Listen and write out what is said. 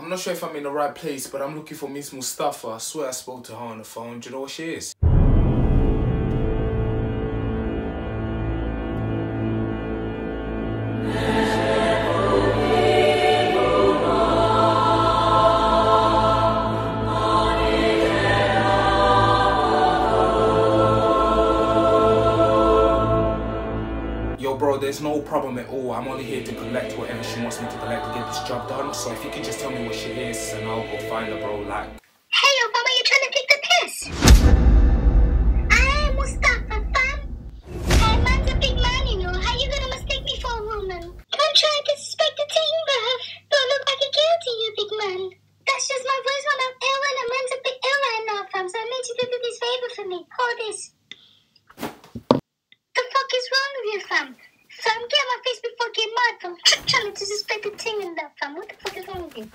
I'm not sure if I'm in the right place, but I'm looking for Miss Mustafa. I swear I spoke to her on the phone. Do you know where she is? Yo, bro, there's no problem at all. I'm only here to collect whatever she wants me to collect to get this job done. So if you could just tell me what she is, and I'll go find her, bro. Like, Hey, Obama, you trying to take the piss? I am Mustafa, fam. Hey, man's a big man, you know. How you gonna mistake me for a woman? Don't try to disrespect the team, bruv. Don't look like a girl to you, big man. That's just my voice when I'm ill and a man's a bit ill right now, fam. So I need you to do this favor for me. Hold this. The fuck is wrong with you, fam? Fam, get out my face before I get mad, fam. Trying to disrespect the team and that, fam. What the fuck is wrong with you?